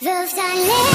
The are